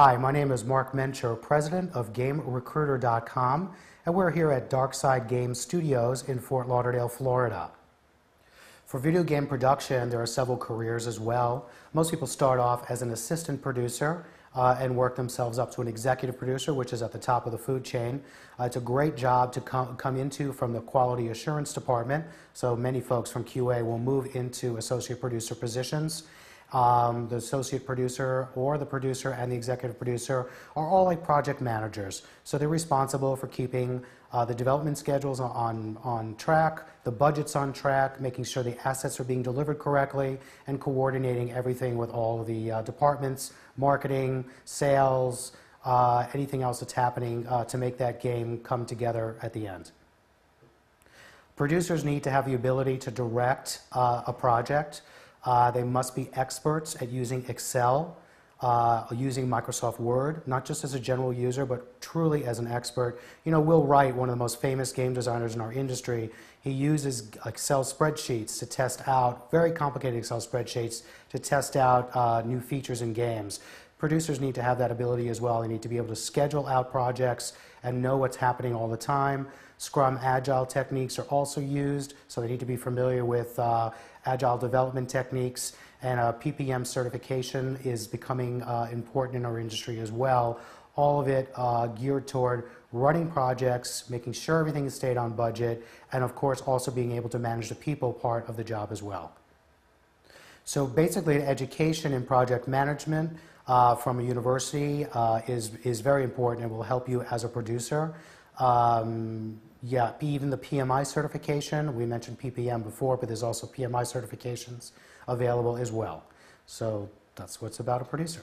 Hi, my name is Marc Mencher, president of GameRecruiter.com, and we're here at Darkside Game Studios in Fort Lauderdale, Florida. For video game production, there are several careers as well. Most people start off as an assistant producer uh, and work themselves up to an executive producer, which is at the top of the food chain. Uh, it's a great job to com- come into from the quality assurance department, so many folks from QA will move into associate producer positions. Um, the associate producer or the producer and the executive producer are all like project managers. So they're responsible for keeping uh, the development schedules on, on track, the budgets on track, making sure the assets are being delivered correctly, and coordinating everything with all the uh, departments, marketing, sales, uh, anything else that's happening uh, to make that game come together at the end. Producers need to have the ability to direct uh, a project. Uh, they must be experts at using Excel, uh, using Microsoft Word, not just as a general user, but truly as an expert. You know, Will Wright, one of the most famous game designers in our industry, he uses Excel spreadsheets to test out, very complicated Excel spreadsheets, to test out uh, new features in games. Producers need to have that ability as well. They need to be able to schedule out projects and know what's happening all the time. Scrum Agile techniques are also used, so they need to be familiar with uh, Agile development techniques. And uh, PPM certification is becoming uh, important in our industry as well. All of it uh, geared toward running projects, making sure everything is stayed on budget, and of course also being able to manage the people part of the job as well. So basically, education in project management uh, from a university uh, is, is very important and will help you as a producer. Um, yeah, even the PMI certification, we mentioned PPM before, but there's also PMI certifications available as well. So that's what's about a producer.